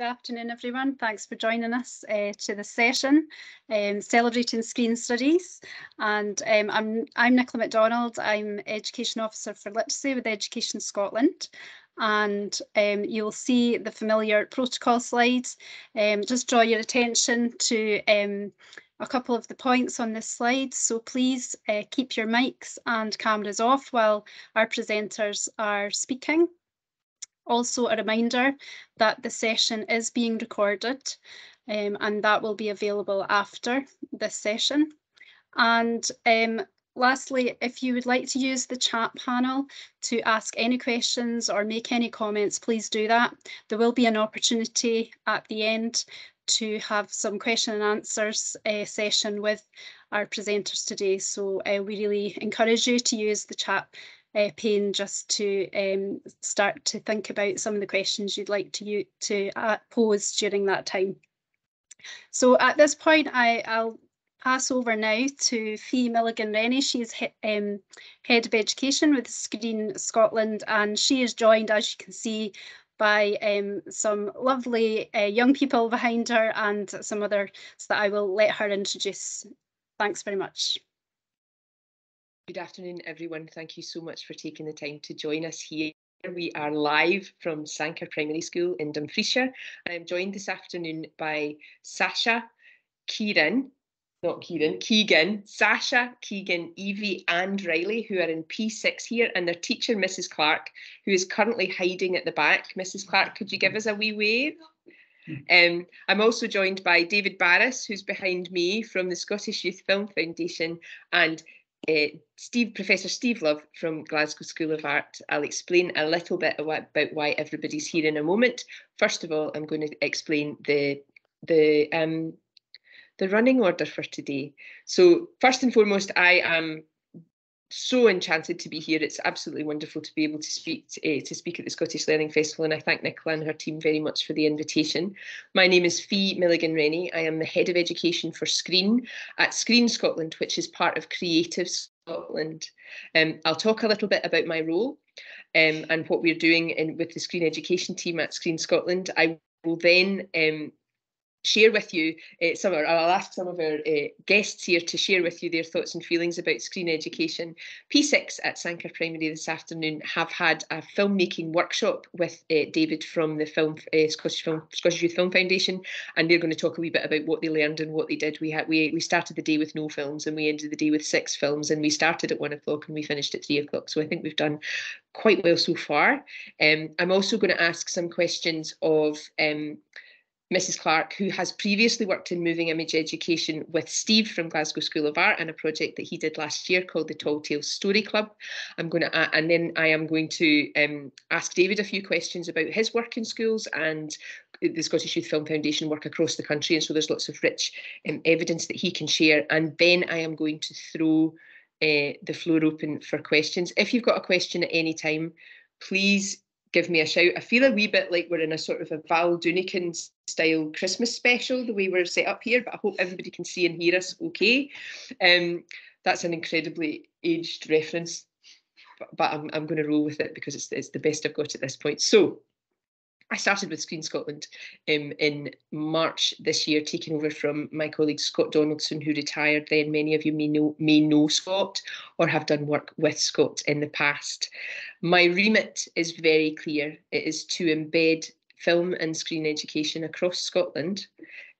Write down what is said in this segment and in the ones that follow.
Good afternoon, everyone. Thanks for joining us uh, to the session, um, celebrating screen studies. And um, I'm, I'm Nicola MacDonald. I'm Education Officer for Literacy with Education Scotland. And um, you'll see the familiar protocol slides. Um, just draw your attention to um, a couple of the points on this slide. So please uh, keep your mics and cameras off while our presenters are speaking. Also a reminder that the session is being recorded um, and that will be available after this session. And um, lastly, if you would like to use the chat panel to ask any questions or make any comments, please do that. There will be an opportunity at the end to have some question and answers uh, session with our presenters today. So uh, we really encourage you to use the chat uh, just to um, start to think about some of the questions you'd like to, to uh, pose during that time. So at this point, I, I'll pass over now to Fi Milligan Rennie. She's he, um, Head of Education with Screen Scotland and she is joined, as you can see, by um, some lovely uh, young people behind her and some others that I will let her introduce. Thanks very much. Good afternoon, everyone. Thank you so much for taking the time to join us here. We are live from Sanquhar Primary School in Dumfriesshire. I am joined this afternoon by Sasha, Kieran, not Kieran, Keegan, Sasha, Keegan, Evie, and Riley, who are in P6 here, and their teacher, Mrs. Clark, who is currently hiding at the back. Mrs. Clark, could you give us a wee wave? Um, I'm also joined by David Barris, who's behind me from the Scottish Youth Film Foundation, and uh, Steve, Professor Steve Love from Glasgow School of Art. I'll explain a little bit about why everybody's here in a moment. First of all, I'm going to explain the the um, the running order for today. So first and foremost, I am so enchanted to be here. It's absolutely wonderful to be able to speak to, uh, to, speak at the Scottish Learning Festival, and I thank Nicola and her team very much for the invitation. My name is Fi Milligan Rennie. I am the head of education for Screen at Screen Scotland, which is part of Creative Scotland. Um, I'll talk a little bit about my role um, and what we're doing in, with the Screen Education team at Screen Scotland. I will then um, share with you uh, some of, I'll ask some of our uh, guests here to share with you their thoughts and feelings about screen education. P6 at Sanquhar Primary this afternoon have had a filmmaking workshop with uh, David from the film Scottish Film Scottish Youth Film Foundation, and they're going to talk a wee bit about what they learned and what they did. We had we we started the day with no films and we ended the day with six films, and we started at one o'clock and we finished at three o'clock. So I think we've done quite well so far. Um, I'm also going to ask some questions of um, Mrs. Clark, who has previously worked in moving image education with Steve from Glasgow School of Art and a project that he did last year called the Tall Tales Story Club. I'm going to, uh, and then I am going to um, ask David a few questions about his work in schools and the Scottish Youth Film Foundation work across the country. And so there's lots of rich um, evidence that he can share. And then I am going to throw uh, the floor open for questions. If you've got a question at any time, please give me a shout. I feel a wee bit like we're in a sort of a Val Doonican style Christmas special, the way we're set up here, but I hope everybody can see and hear us okay. Um, that's an incredibly aged reference, but, but I'm, I'm going to roll with it because it's, it's the best I've got at this point. So I started with Screen Scotland um, in March this year, taking over from my colleague Scott Donaldson, who retired then. Many of you may know, may know Scott or have done work with Scott in the past. My remit is very clear. It is to embed film and screen education across Scotland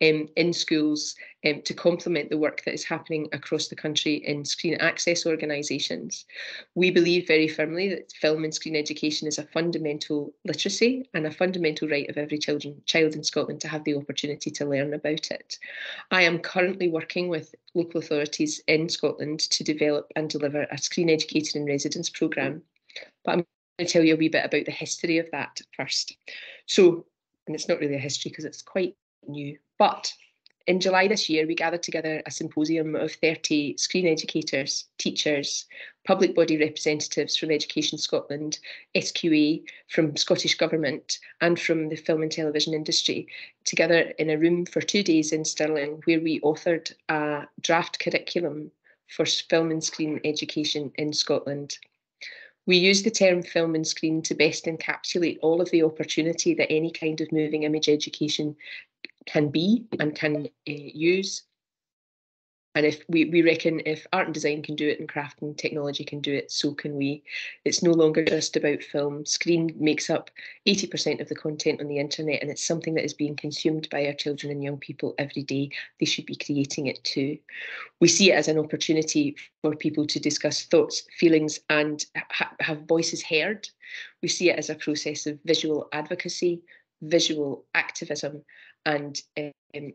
um, in schools um, to complement the work that is happening across the country in screen access organisations. We believe very firmly that film and screen education is a fundamental literacy and a fundamental right of every children, child in Scotland to have the opportunity to learn about it. I am currently working with local authorities in Scotland to develop and deliver a screen educator in residence programme. But I'm going to tell you a wee bit about the history of that first. So, and it's not really a history because it's quite new, but in July this year, we gathered together a symposium of 30 screen educators, teachers, public body representatives from Education Scotland, SQA, from Scottish Government, and from the film and television industry, together in a room for two days in Stirling, where we authored a draft curriculum for film and screen education in Scotland We use the term film and screen to best encapsulate all of the opportunity that any kind of moving image education can be and can uh, use. And if we, we reckon if art and design can do it and craft and technology can do it, so can we. It's no longer just about film. Screen makes up 80% of the content on the internet, and it's something that is being consumed by our children and young people every day. They should be creating it too. We see it as an opportunity for people to discuss thoughts, feelings, and ha have voices heard. We see it as a process of visual advocacy, visual activism, and um,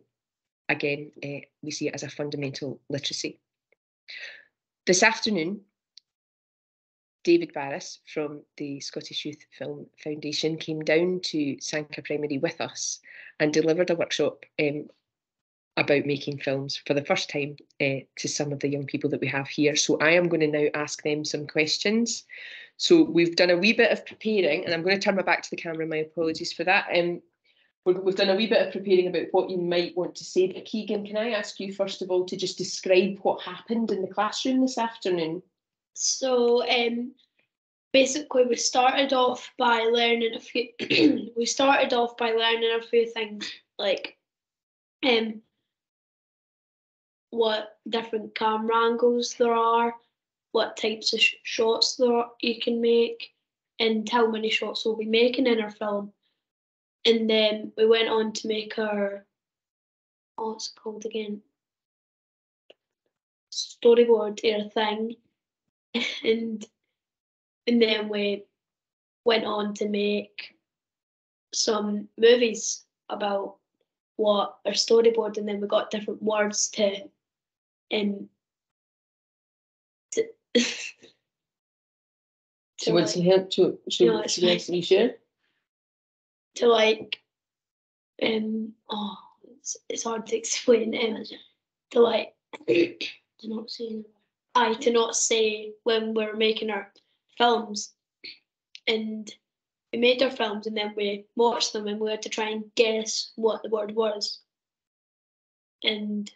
again, uh, we see it as a fundamental literacy. This afternoon, David Barris from the Scottish Youth Film Foundation came down to Sanquhar Primary with us and delivered a workshop um, about making films for the first time uh, to some of the young people that we have here. So I am going to now ask them some questions. So we've done a wee bit of preparing, and I'm going to turn my back to the camera. My apologies for that. Um, we've done a wee bit of preparing about what you might want to say. But Keegan, can I ask you first of all to just describe what happened in the classroom this afternoon? So um, basically, we started off by learning a few. we started off by learning a few things like um, what different camera angles there are, what types of sh- shots there are, you can make, and how many shots we'll be making in our film and then we went on to make our what's it called again? Storyboard our thing. And and then we went on to make some movies about what our storyboard and then we got different words to um to, to so want some help to, to, no, to, to share? To like um oh it's, it's hard to explain um, to like to not say I to not say when we're making our films. And we made our films and then we watched them and we had to try and guess what the word was. And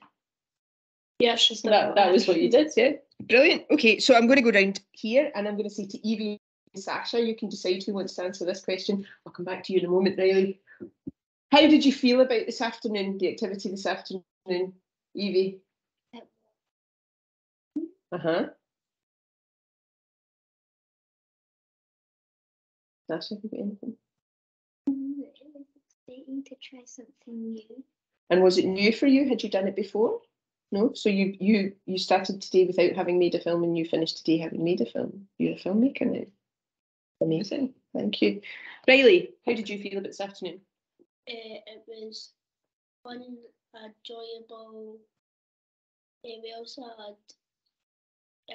yeah it's just that, that was what you did yeah. Brilliant. Okay so i'm going to go down here and i'm going to say to evie Sasha, you can decide who wants to answer this question. I'll come back to you in a moment, Riley. How did you feel about this afternoon, the activity this afternoon, Evie? Uh-huh. Sasha, have you got anything? It was exciting to try something new. And was it new for you? Had you done it before? No. So you you you started today without having made a film, and you finished today having made a film. You're a filmmaker now. Amazing. Thank you. Riley, how did you feel about this afternoon? Uh, it was fun, enjoyable. Uh, we also had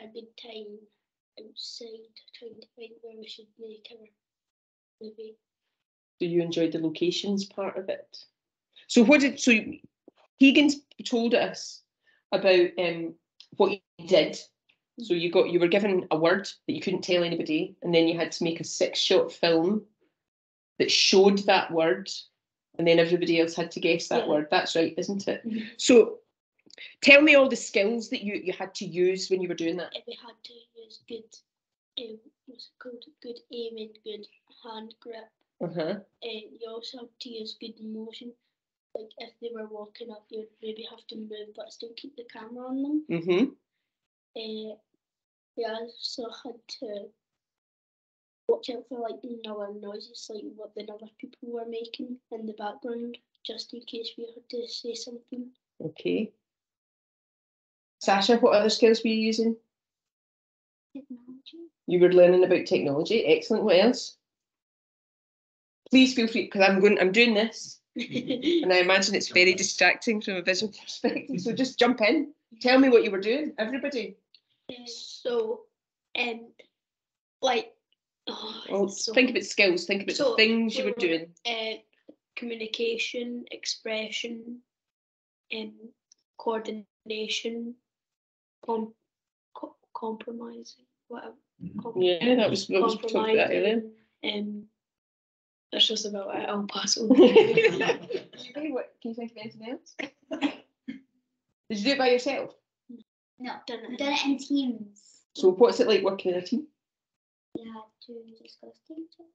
a good time outside trying to find where we should make our movie. So you enjoyed the locations part of it? So what did so Keegan's told us about um, what he did so you got you were given a word that you couldn't tell anybody, and then you had to make a six-shot film that showed that word, and then everybody else had to guess that yeah. word. That's right, isn't it? Mm-hmm. So tell me all the skills that you, you had to use when you were doing that. We had to use good um, what's it called? Good aiming, good hand grip. Uh-huh. And you also have to use good motion. Like if they were walking up, you'd maybe have to move but still keep the camera on them. Mm-hmm. Uh, we also had to watch out for like other noises, like what the other people were making in the background, just in case we had to say something. Okay. Sasha, what other skills were you using? Technology. You were learning about technology. Excellent. What else? Please feel free, because I'm going. I'm doing this, and I imagine it's very distracting from a visual perspective. So just jump in. Tell me what you were doing, everybody. So, um, like, oh, well, so, think about skills. Think about so the things you were doing. Uh, communication, expression, um, coordination, com- co- compromising, whatever. Com- yeah, that was what was talked about earlier. Um, that's just about it. I'll pass on. what, can you think of anything else? Did you do it by yourself? No, done it, done it in teams. So what's it like working in a team? we had to discuss teacher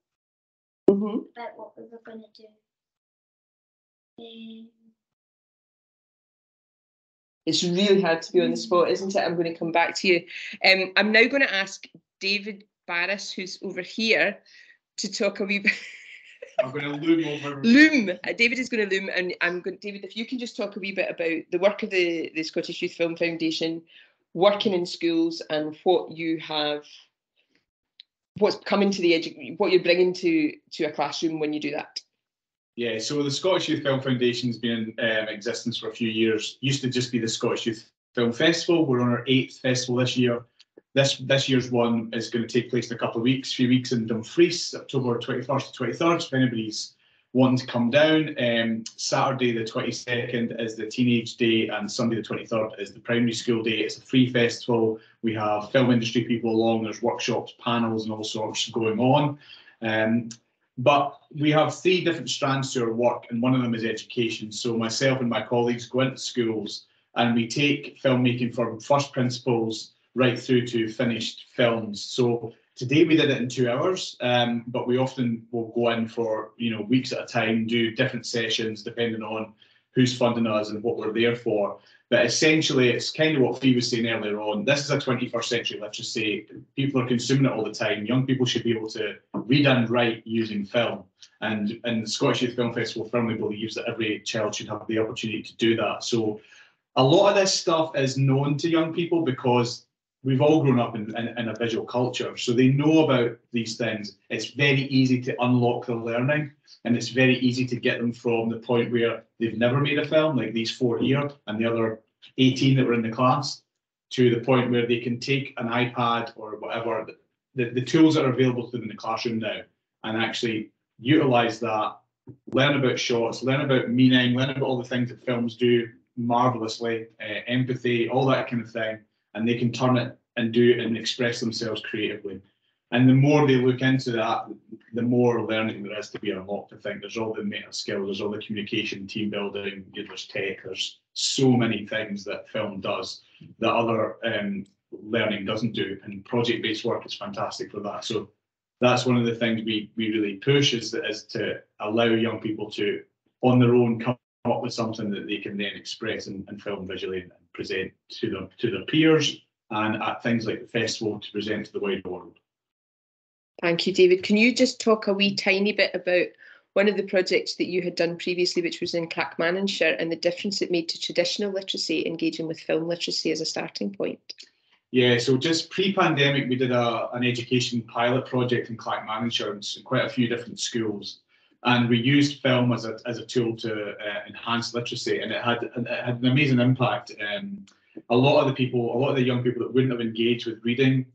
Mhm. about what we were going to do. Um, It's really hard to be on the spot, isn't it? I'm going to come back to you. Um, I'm now going to ask David Barris, who's over here, to talk a wee bit. I'm going to loom over. loom. Uh, David is going to loom, and I'm going. David, if you can just talk a wee bit about the work of the the Scottish Youth Film Foundation, working in schools, and what you have, what's coming to the edu- what you're bringing to to a classroom when you do that. Yeah, so the Scottish Youth Film Foundation has been in um, existence for a few years. Used to just be the Scottish Youth Film Festival. We're on our eighth festival this year. This this year's one is going to take place in a couple of weeks, few weeks in Dumfries, October 21st to 23rd. If anybody's wanting to come down, um, Saturday the 22nd is the Teenage Day, and Sunday the 23rd is the Primary School Day. It's a free festival. We have film industry people along. There's workshops, panels, and all sorts going on. Um, but we have three different strands to our work, and one of them is education. So myself and my colleagues go into schools and we take filmmaking from first principles right through to finished films. So today we did it in two hours, um, but we often will go in for you know weeks at a time, do different sessions depending on who's funding us and what we're there for. But essentially, it's kind of what Fi was saying earlier on. This is a 21st century literacy. People are consuming it all the time. Young people should be able to read and write using film. And, and the Scottish Youth Film Festival firmly believes that every child should have the opportunity to do that. So a lot of this stuff is known to young people because we've all grown up in, in, in a visual culture. So they know about these things. It's very easy to unlock the learning and it's very easy to get them from the point where they've never made a film, like these four here and the other 18 that were in the class, to the point where they can take an iPad or whatever, the, the tools that are available to them in the classroom now, and actually utilize that, learn about shots, learn about meaning, learn about all the things that films do marvelously, uh, empathy, all that kind of thing, and they can turn it and do it and express themselves creatively. And the more they look into that, the more learning there is to be unlocked. I think there's all the meta skills, there's all the communication, team building, there's tech, there's so many things that film does that other um, learning doesn't do. And project-based work is fantastic for that. So that's one of the things we we really push is, is to allow young people to, on their own, come up with something that they can then express and, and film visually and present to them to their peers and at things like the festival to present to the wider world. Thank you, David. Can you just talk a wee tiny bit about one of the projects that you had done previously, which was in Clackmannanshire, and the difference it made to traditional literacy, engaging with film literacy as a starting point? Yeah, so just pre-pandemic, we did a, an education pilot project in Clackmannanshire in quite a few different schools. And we used film as a, as a tool to uh, enhance literacy, and it had, it had an amazing impact. Um, a lot of the people, a lot of the young people that wouldn't have engaged with reading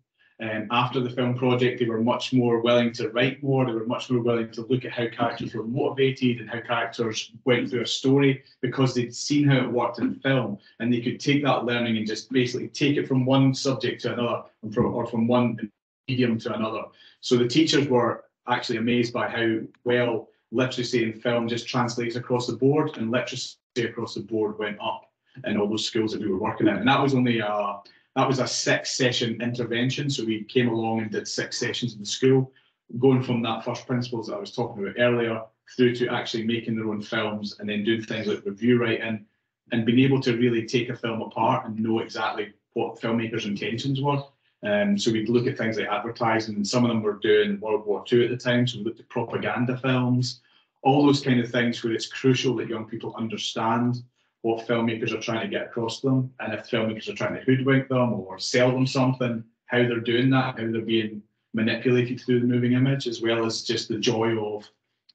um, after the film project, they were much more willing to write more. They were much more willing to look at how characters were motivated and how characters went through a story because they'd seen how it worked in film, and they could take that learning and just basically take it from one subject to another, from, or from one medium to another. So the teachers were actually amazed by how well literacy in film just translates across the board, and literacy across the board went up in all those schools that we were working in. And that was only a that was a six session intervention. So we came along and did six sessions in the school, going from that first principles that I was talking about earlier through to actually making their own films and then doing things like review writing and being able to really take a film apart and know exactly what filmmakers' intentions were. Um, so we'd look at things like advertising, and some of them were doing World War II at the time. So we looked at propaganda films, all those kind of things where it's crucial that young people understand what filmmakers are trying to get across them, and if filmmakers are trying to hoodwink them or sell them something, how they're doing that, how they're being manipulated through the moving image, as well as just the joy of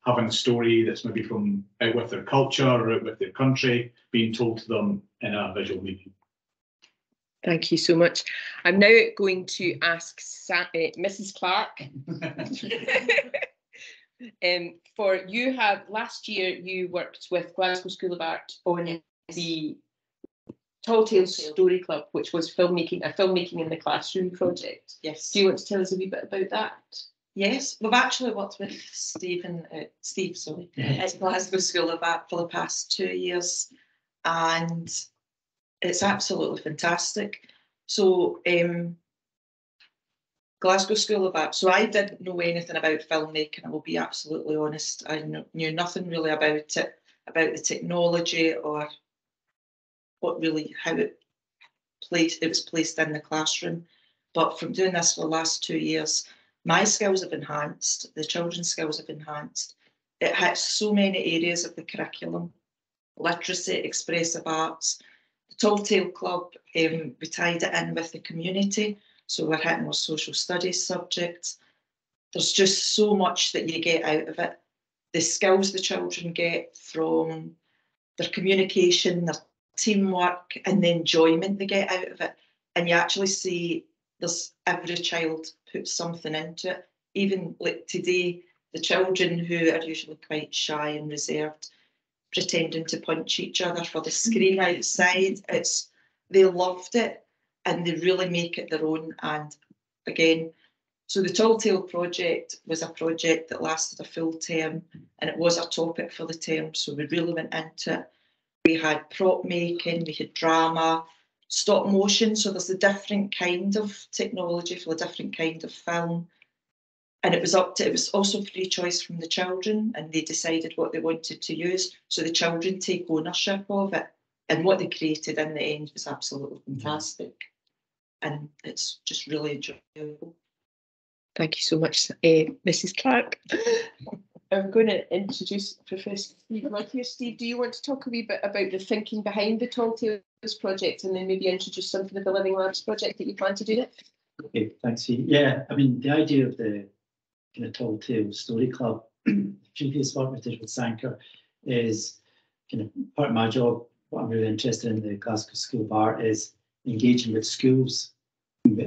having a story that's maybe from out with their culture or out with their country being told to them in a visual medium. Thank you so much. I'm now going to ask Sa- uh, Mrs. Clark. um, for you have last year you worked with Glasgow School of Art on the Tall Tales Story Club, which was filmmaking a filmmaking in the classroom project. Yes. Do you want to tell us a wee bit about that? Yes, we've actually worked with Stephen, uh, Steve, sorry, at Glasgow School of Art for the past two years, and it's absolutely fantastic. So, um, Glasgow School of Art. So I didn't know anything about filmmaking. I will be absolutely honest. I kn- knew nothing really about it, about the technology or what really how it placed it was placed in the classroom. But from doing this for the last two years, my skills have enhanced. The children's skills have enhanced. It hits so many areas of the curriculum: literacy, expressive arts. The Tall Tale Club, um, we tied it in with the community. So we're hitting our social studies subjects. There's just so much that you get out of it. The skills the children get from their communication, their teamwork, and the enjoyment they get out of it. And you actually see there's every child puts something into it. Even like today, the children who are usually quite shy and reserved, pretending to punch each other for the screen mm. outside. It's they loved it and they really make it their own. And again, so the Tall Tale project was a project that lasted a full term and it was a topic for the term. So we really went into it. We had prop making, we had drama, stop motion. So there's a different kind of technology for a different kind of film. And it was up to, it was also free choice from the children and they decided what they wanted to use. So the children take ownership of it. And what they created in the end was absolutely fantastic. And it's just really enjoyable. Thank you so much, uh, Mrs. Clark. I'm going to introduce Professor Steve Mudd here. Steve, do you want to talk a wee bit about the thinking behind the Tall Tales project and then maybe introduce something of the Living Labs project that you plan to do next? Okay, thanks. Yeah, I mean, the idea of the kind of Tall Tales Story Club, previous work we did with Sanquhar, is kind of part of my job. What I'm really interested in the Glasgow School of Art is engaging with schools.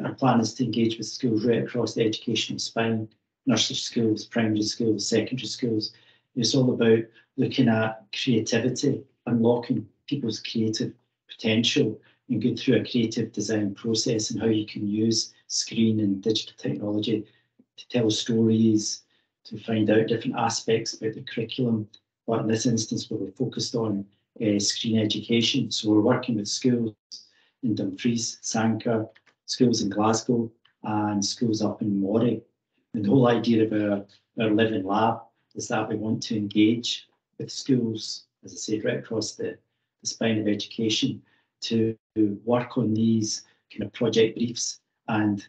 Our plan is to engage with schools right across the educational spine, nursery schools, primary schools, secondary schools. It's all about looking at creativity, unlocking people's creative potential and go through a creative design process and how you can use screen and digital technology to tell stories, to find out different aspects about the curriculum. But in this instance, we we're focused on uh, screen education. So we're working with schools in Dumfries, Sanquhar, schools in Glasgow, and schools up in Moray. And the whole idea of our, our living lab is that we want to engage with schools, as I said, right across the, the spine of education to work on these kind of project briefs and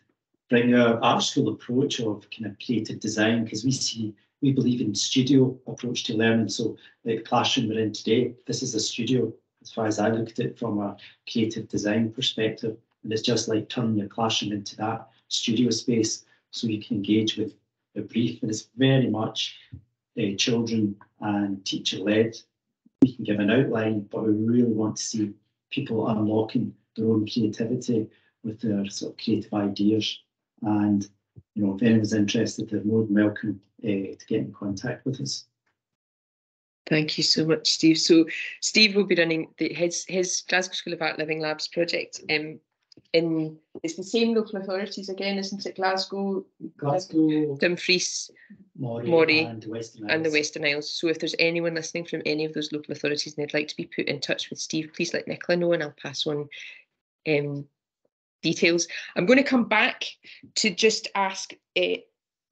bring our art school approach of kind of creative design because we see we believe in studio approach to learning. So the classroom we're in today, this is a studio as far as I look at it from a creative design perspective. And it's just like turning your classroom into that studio space so you can engage with a brief. And it's very much uh, children and teacher led. We can give an outline, but we really want to see people unlocking their own creativity with their sort of creative ideas. And you know, if anyone's interested, they're more than welcome uh, to get in contact with us. Thank you so much, Steve. So Steve will be running the, his his Glasgow School of Art Living Labs project. Um, in it's the same local authorities again, isn't it? Glasgow, Glasgow, Dumfries, Moray, Moray and the Western and the Isles. Western Isles. So if there's anyone listening from any of those local authorities and they'd like to be put in touch with Steve, please let Nicola know and I'll pass on um, details. I'm going to come back to just ask uh,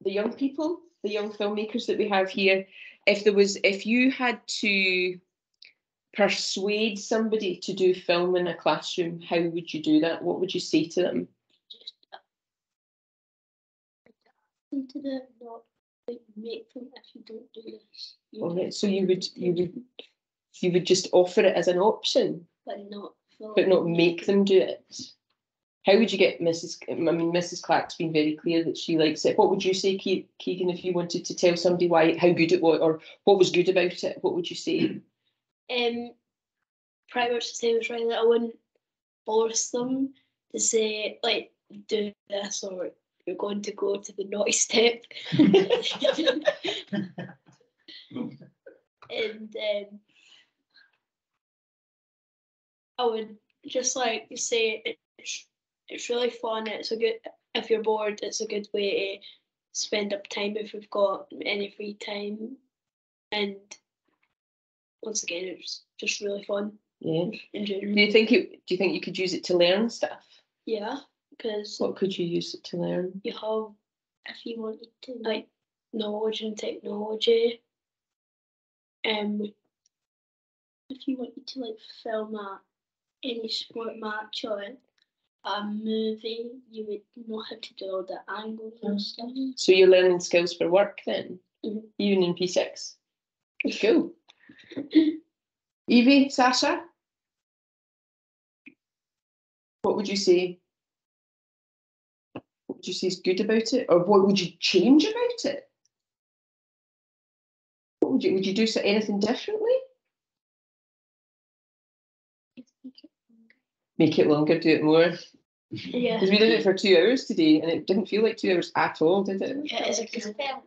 the young people, the young filmmakers that we have here, if there was, if you had to persuade somebody to do film in a classroom, how would you do that? What would you say to them? Into the not like make them if you don't do this. Right, so you would, you would, you would just offer it as an option, but not but not make them do it. How would you get Mrs. I mean, Mrs. Clark's been very clear that she likes it. What would you say, Keegan, if you wanted to tell somebody why, how good it was, or what was good about it? What would you say? Um, pretty much the same as Riley. I wouldn't force them to say like do this or you're going to go to the naughty step. and um, I would just like say it's really fun. It's a good if you're bored. It's a good way to spend up time if we've got any free time. And once again, it's just really fun Yeah. in general. Do you think it? Do you think you could use it to learn stuff? Yeah, because What could you use it to learn? you have If you wanted to. like knowledge and technology. Um, if you wanted to like film a any sport match or a movie, you would know how to do all the angles Mm. and stuff. So you're learning skills for work then, Mhm. even in P6. Cool. Evie, Sasha, what would you say? What would you say is good about it, or what would you change about it? What would you would you do so anything differently? Just make it longer. Make it longer, do it more. yeah, Because we did it for two hours today, and it didn't feel like two hours at all, did it? yeah, it's a It good. felt-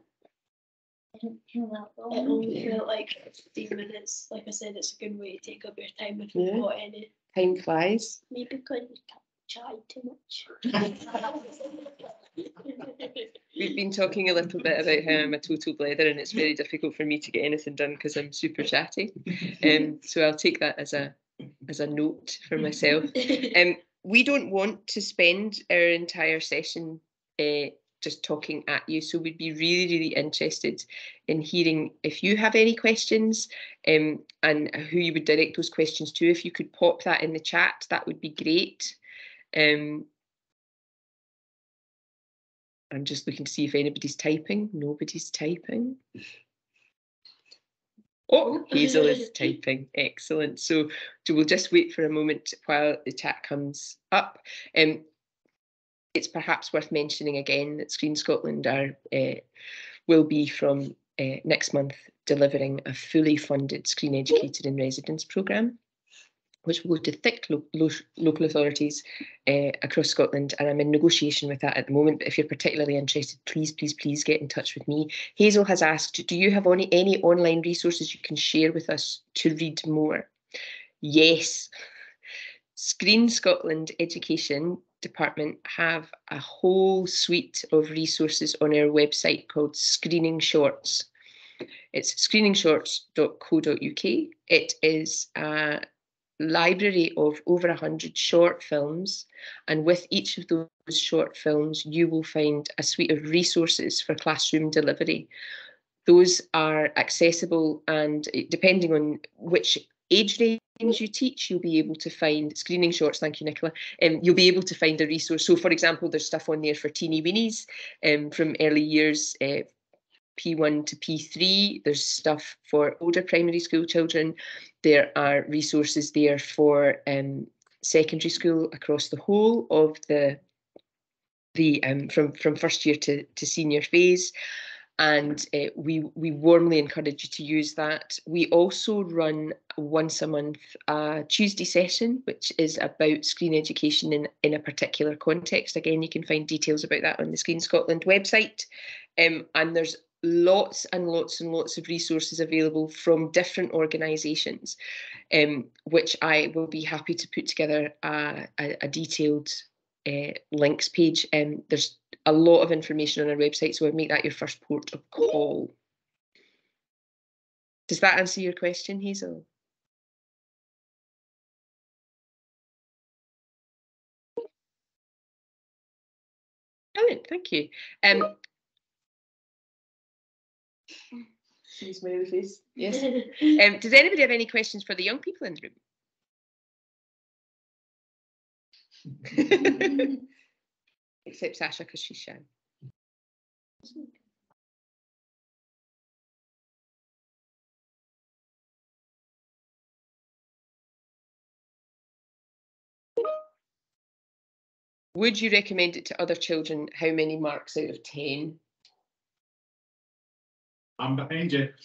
it didn't feel that It long. only felt like 15 minutes. Like I said, it's a good way to take up your time if you've Yeah. got any. Time flies. Maybe because we tried too much. We've been talking a little bit about how I'm a total blether and it's very difficult for me to get anything done because I'm super chatty. Um, so I'll take that as a as a note for myself. Um, we don't want to spend our entire session uh, just talking at you, so we'd be really, really interested in hearing if you have any questions um, and who you would direct those questions to. If you could pop that in the chat, that would be great. Um, I'm just looking to see if anybody's typing. Nobody's typing. Oh, Hazel is typing. Excellent. So, so we'll just wait for a moment while the chat comes up. Um, it's perhaps worth mentioning again that Screen Scotland are uh, will be from uh, next month delivering a fully funded Screen Educator in Residence programme, which will go to thick lo- lo- local authorities uh, across Scotland. And I'm in negotiation with that at the moment. But if you're particularly interested, please, please, please get in touch with me. Hazel has asked, do you have any, any online resources you can share with us to read more? Yes. Screen Scotland Education Department have a whole suite of resources on our website called Screening Shorts. It's screeningshorts.co.uk. It is a library of over 100 short films, and with each of those short films, you will find a suite of resources for classroom delivery. Those are accessible, and depending on which age range you teach, you'll be able to find screening shorts. Thank you, Nicola. Um, you'll be able to find a resource. So, for example, there's stuff on there for teeny weenies um, from early years. Uh, P1 to P3. There's stuff for older primary school children. There are resources there for um, secondary school across the whole of the the um, from from first year to, to senior phase. And uh, we we warmly encourage you to use that. We also run once a month a Tuesday session, which is about screen education in, in a particular context. Again, you can find details about that on the Screen Scotland website. Um, and there's lots and lots and lots of resources available from different organisations, um, which I will be happy to put together a, a, a detailed uh, links page. Um, there's a lot of information on our website, so I'd make that your first port of call. Does that answer your question, Hazel? Brilliant, thank you. Um, Smiley face. Yes. Um, does anybody have any questions for the young people in the room? Except Sasha, because she's shy. Would you recommend it to other children? How many marks out of 10? I'm behind you.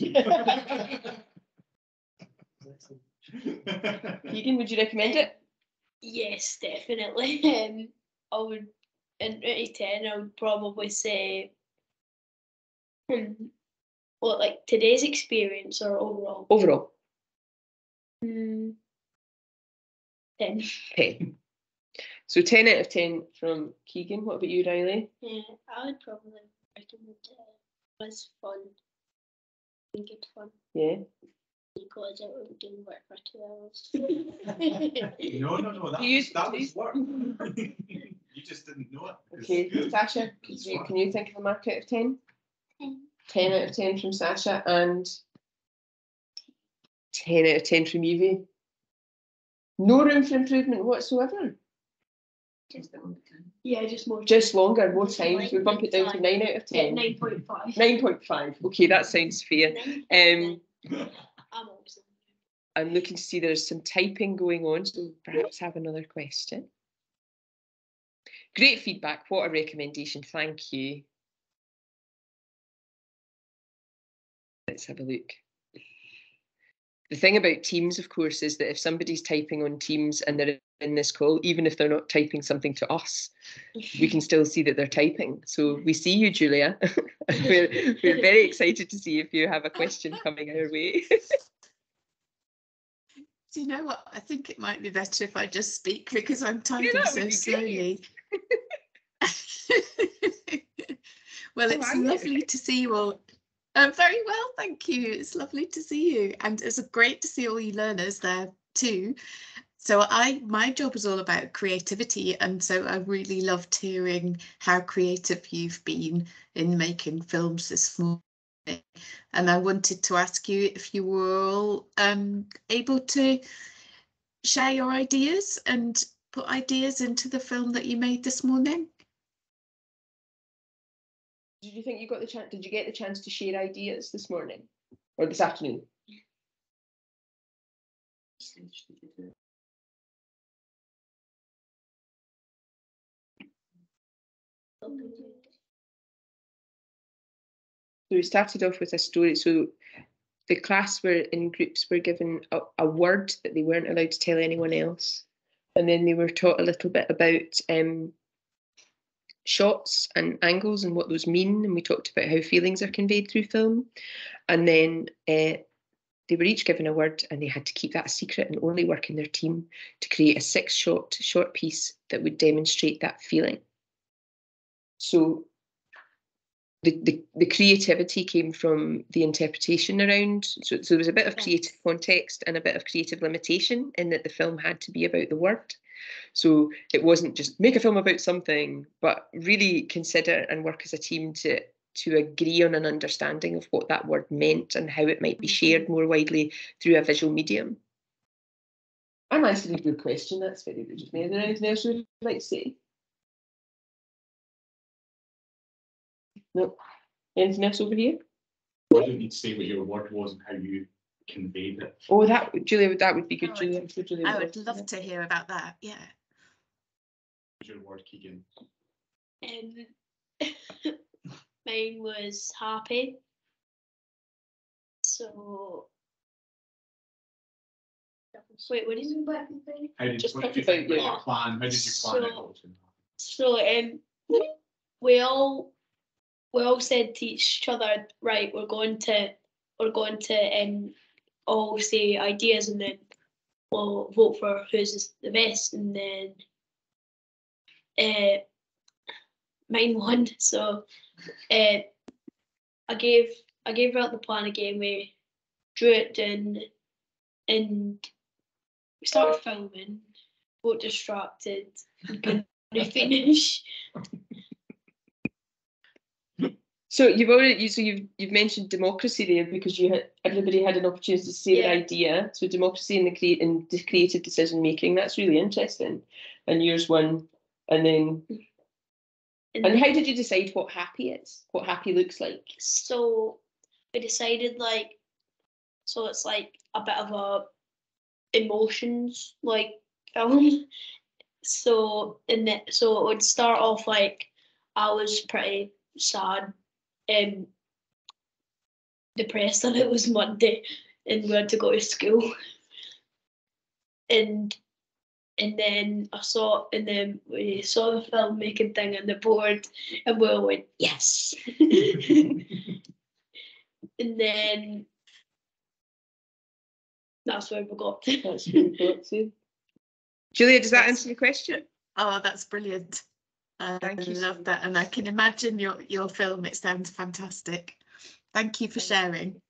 Keegan, would you recommend it? Yes, definitely. Um, I would, in out of ten, I would probably say, hmm, what like today's experience or overall. Overall, Hmm, ten. 10. So 10 out of 10 from Keegan. What about you, Riley? Yeah, I would probably recommend it. It was fun. And good fun. Yeah. Because it would do work for two hours. No, no, no, that You was, that was work. You just didn't know it. Okay, good. Sasha, can you, can you think of a mark out of ten? Ten. Ten out of ten from Sasha and ten out of ten from Evie. No room for improvement whatsoever. Just the one time. Yeah, just more. Just longer, more time. We bump it down to nine out of ten. Nine point five. Nine point five. Okay, that sounds fair. Um, I'm always. I'm looking to see there's some typing going on, so perhaps have another question. Great feedback. What a recommendation. Thank you. Let's have a look. The thing about Teams, of course, is that if somebody's typing on Teams and they're in this call, even if they're not typing something to us, we can still see that they're typing. So we see you, Julia. we're, we're very excited to see if you have a question coming our way. Do you know what? I think it might be better if I just speak because I'm typing so slowly. well, oh, it's are you? lovely to see you all. I'm very well, thank you. It's lovely to see you, and it's great to see all you learners there too. So I, my job is all about creativity, and so I really loved hearing how creative you've been in making films this morning. And I wanted to ask you if you were all um, able to share your ideas and put ideas into the film that you made this morning. Did you think you got the chance? Did you get the chance to share ideas this morning or this afternoon? So we started off with a story. So the class were in groups were given a, a word that they weren't allowed to tell anyone else, and then they were taught a little bit about um, shots and angles and what those mean, and we talked about how feelings are conveyed through film, and then. Uh, they were each given a word and they had to keep that a secret and only work in their team to create a six shot short piece that would demonstrate that feeling. So the, the, the creativity came from the interpretation around. So, so there was a bit of creative context and a bit of creative limitation in that the film had to be about the word. So it wasn't just make a film about something, but really consider and work as a team to to agree on an understanding of what that word meant and how it might be mm-hmm. shared more widely through a visual medium. I'm answering a good question. That's very good of me. Is there anything else you'd like to say? No. Anything else over here? I don't need to say what your word was and how you conveyed it. Oh, that would- Julia, that would be good, Oh, I Julia. I'm sure Julia I would would love love to to hear about that. Yeah. What's your word, Keegan? Um, mine was happy. So. Wait, what is it back? How did, Just what talk did you think about about your- your plan? How did you plan it? So- all to- So um, we all we all said to each other, right, we're going to we're going to um all say ideas and then we'll vote for who's the best and then uh mine won. So uh I gave I gave out the plan again. We drew it down and we started filming. Got distracted. Couldn't finish. So you've already you, so you've you've mentioned democracy there because you had everybody had an opportunity to say their idea. So democracy in the create in the creative decision making that's really interesting. And yours one, and then and how did you decide what happy is? What happy looks like? so we decided like so it's like a bit of a emotions like film so in the so it would start off like i was pretty sad Um, and depressed and it was monday and we had to go to school and and then I saw, and then we saw the filmmaking thing on the board, and we all went, yes. and then that's where we got to. That's really cool too. Julia, does that answer your question? Oh, that's brilliant. I Thank you so love that. And I can imagine your, your film. It sounds fantastic. Thank you for sharing.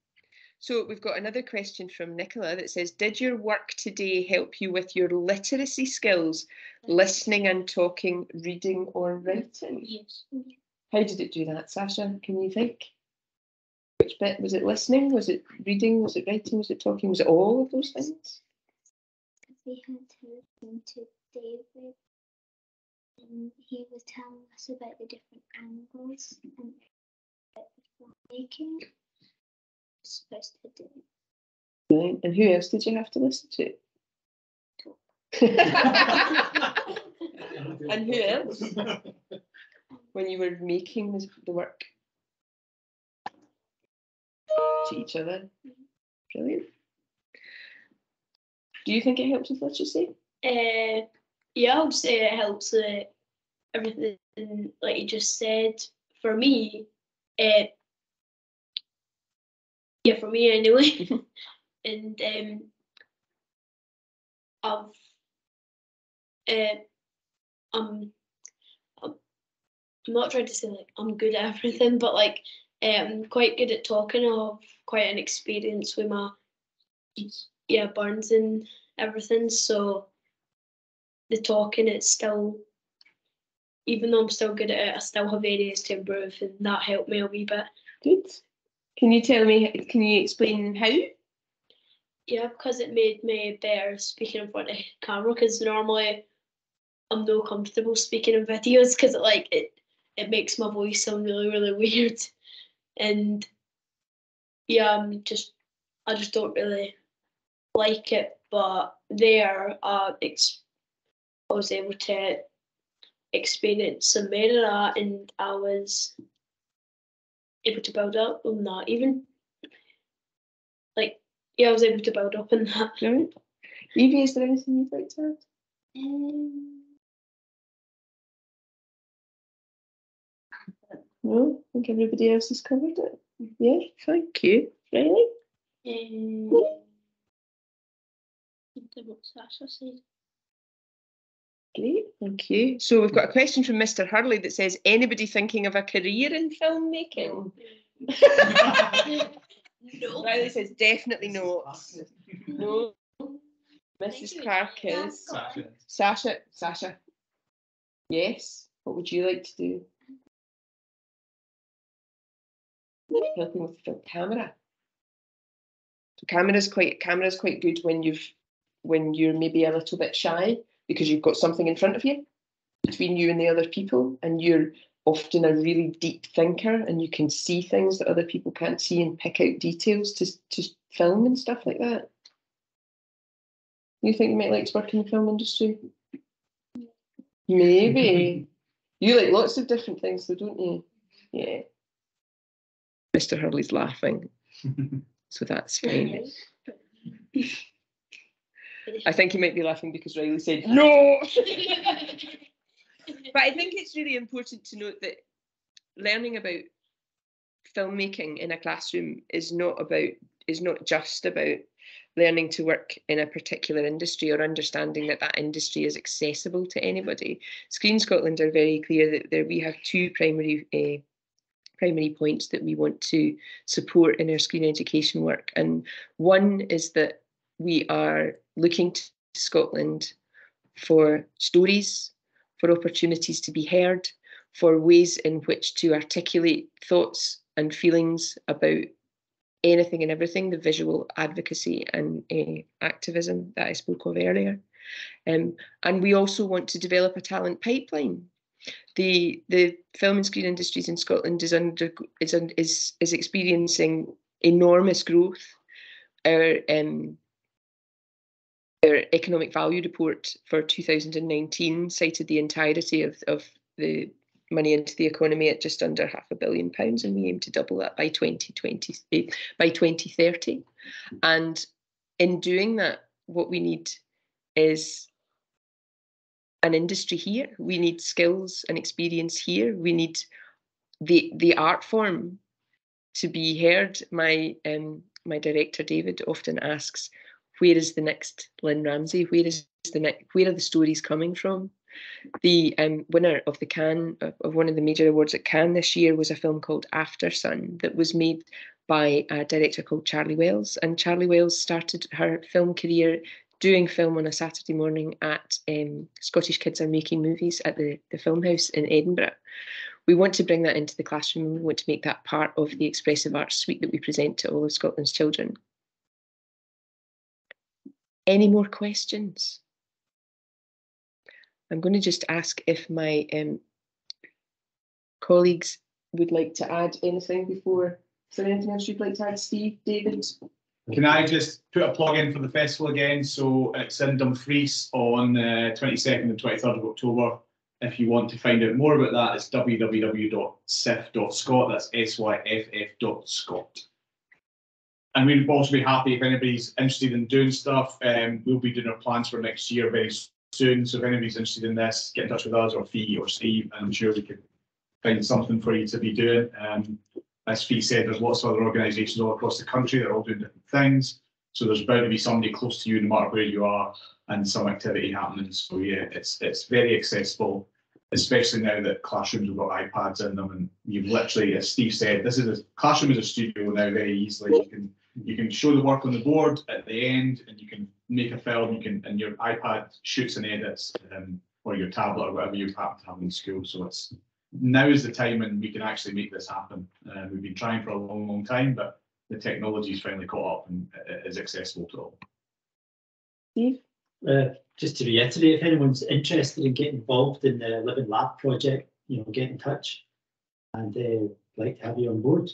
So we've got another question from Nicola that says, did your work today help you with your literacy skills, listening and talking, reading or writing? Yes. How did it do that, Sasha? Can you think? Which bit? Was it listening? Was it reading? Was it writing? Was it talking? Was it all of those things? we had to listen to David and he was telling us about the different angles and about the filmmaking. Supposed to do. Right. And who else did you have to listen to? and who else? When you were making the, the work? To each other. Brilliant. Do you think it helps with literacy? Uh, yeah, I would say it helps with everything like you just said. For me, uh, yeah, for me anyway. and um, I've uh, I'm, I'm not trying to say like I'm good at everything, but like uh, I'm quite good at talking. I have quite an experience with my yeah burns and everything. So the talking, it's still even though I'm still good at it, I still have areas to improve, and that helped me a wee bit. Good. Can you tell me, can you explain how? Yeah, because it made me better speaking in front of camera. Because normally I'm no comfortable speaking in videos because it like it it makes my voice sound really really weird, and yeah, I'm just I just don't really like it. But there, uh, ex- I was able to experience some more of that, and I was able to build up on that. Even like yeah, I was able to build up on that. Brilliant. Evie, is there anything you'd like to add? Um, No, I think everybody else has covered it. Yeah, thank you. Riley? Um, what Sasha said. Great, thank you. So we've got a question from Mr. Hurley that says, anybody thinking of a career in filmmaking? No. Riley says, definitely no. No. Mrs. Clark is. Sasha. Sasha, Sasha. Yes. What would you like to do? Helping with the film camera. So camera's quite camera's quite good when you've when you're maybe a little bit shy because you've got something in front of you between you and the other people and you're often a really deep thinker and you can see things that other people can't see and pick out details to to film and stuff like that. You think you might like to work in the film industry? Maybe. you like lots of different things though, don't you? Yeah. Mr. Hurley's laughing, so that's fine. I think he might be laughing because Riley said no. but I think it's really important to note that learning about filmmaking in a classroom is not about is not just about learning to work in a particular industry or understanding that that industry is accessible to anybody. Screen Scotland are very clear that there we have two primary uh, primary points that we want to support in our screen education work, and one is that we are looking to Scotland for stories, for opportunities to be heard, for ways in which to articulate thoughts and feelings about anything and everything, the visual advocacy and uh, activism that I spoke of earlier. Um, and we also want to develop a talent pipeline. The the film and screen industries in Scotland is under is is is experiencing enormous growth. Our um, our economic value report for 2019 cited the entirety of, of the money into the economy at just under half a billion pounds, and we aim to double that by 2020 eh, by 2030. And in doing that, what we need is an industry here. We need skills and experience here. We need the the art form to be heard. My um, my director David often asks, "Where is the next Lynn Ramsay? Where is the next? Where are the stories coming from?" The um, winner of the Cannes, of, one of the major awards at Cannes this year was a film called Aftersun that was made by a director called Charlotte Wells. And Charlotte Wells started her film career doing film on a Saturday morning at um, Scottish Kids Are Making Movies at the, the Filmhouse in Edinburgh. We want to bring that into the classroom. We want to make that part of the expressive arts suite that we present to all of Scotland's children. Any more questions? I'm going to just ask if my um, colleagues would like to add anything before. Is there anything else you'd like to add, Steve, David? Can I just put a plug in for the festival again? So it's in Dumfries on uh, 22nd and 23rd of October. If you want to find out more about that, it's www.syff.scot. That's S-Y-F-F dot Scot. And we'd also be happy if anybody's interested in doing stuff. Um, we'll be doing our plans for next year very soon. So if anybody's interested in this, get in touch with us or Fi or Steve, and I'm sure we can find something for you to be doing. Um, as Fi said, there's lots of other organisations all across the country that are all doing different things. So there's bound to be somebody close to you, no matter where you are, and some activity happening. So yeah, it's it's very accessible, especially now that classrooms have got iPads in them, and you've literally, as Steve said, this is a classroom is a studio now. Very easily, you can you can show the work on the board at the end, and you can make a film. You can and your iPad shoots and edits, um, or your tablet or whatever you happen to have in school. So it's now is the time when we can actually make this happen. Uh, we've been trying for a long, long time, but the technology's finally caught up and it is accessible to all. Steve? Uh, just to reiterate, if anyone's interested in getting involved in the Living Lab project, you know, get in touch and uh, like to have you on board.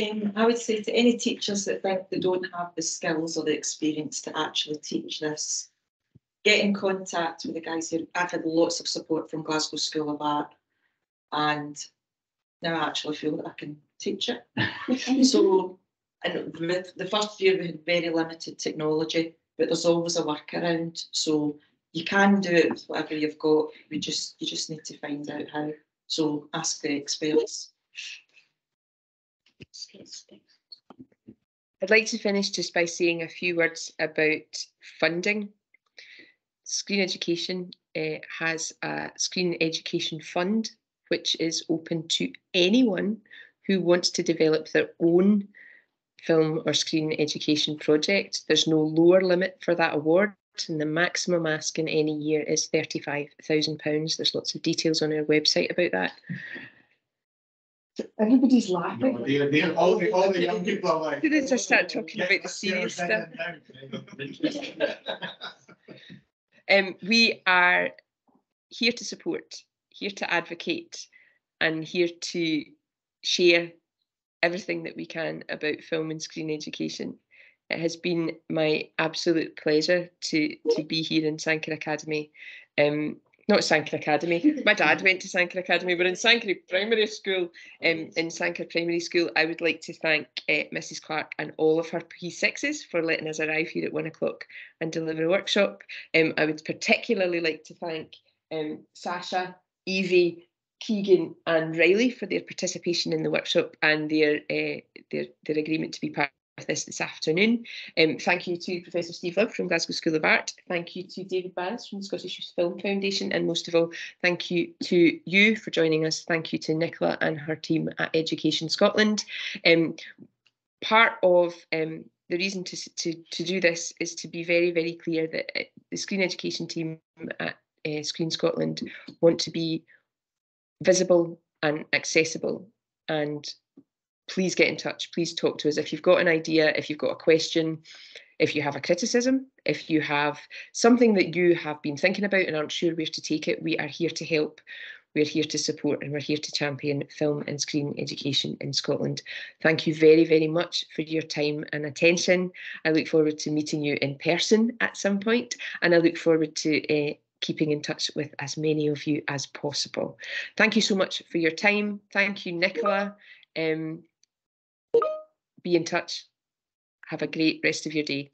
Um, I would say to any teachers that think they don't have the skills or the experience to actually teach this, get in contact with the guys here. I've had lots of support from Glasgow School of Art, and now I actually feel that I can teach it. so, and with the first year we had very limited technology, but there's always a workaround. So you can do it with whatever you've got. We just you just need to find out how. So ask the experts. I'd like to finish just by saying a few words about funding. Screen Education uh, has a Screen Education Fund, which is open to anyone who wants to develop their own film or screen education project. There's no lower limit for that award, and the maximum ask in any year is £35,000. There's lots of details on our website about that. Everybody's laughing. No, they're, they're, all, the, all the young people are like. Did they just start talking about the serious stuff? Um, we are here to support, here to advocate, and here to share everything that we can about film and screen education. It has been my absolute pleasure to to be here in Sanquhar Academy. Um, not Sanquhar Academy. My dad went to Sanquhar Academy, but in Sanquhar Primary School, um, in Sanquhar Primary School, I would like to thank uh, Mrs. Clark and all of her P6s for letting us arrive here at one o'clock and deliver a workshop. Um, I would particularly like to thank um, Sasha, Evie, Keegan and Riley for their participation in the workshop and their uh, their, their agreement to be part this this afternoon. Um, thank you to Professor Steve Love from Glasgow School of Art. Thank you to David Barris from the Scottish Film Foundation. And most of all, thank you to you for joining us. Thank you to Nicola and her team at Education Scotland. Um, part of um, the reason to, to, to do this is to be very, very clear that uh, the screen education team at uh, Screen Scotland want to be visible and accessible and please get in touch. Please talk to us. If you've got an idea, if you've got a question, if you have a criticism, if you have something that you have been thinking about and aren't sure where to take it, we are here to help. We're here to support and we're here to champion film and screen education in Scotland. Thank you very, very much for your time and attention. I look forward to meeting you in person at some point and I look forward to uh, keeping in touch with as many of you as possible. Thank you so much for your time. Thank you, Nicola. Um, be in touch. Have a great rest of your day.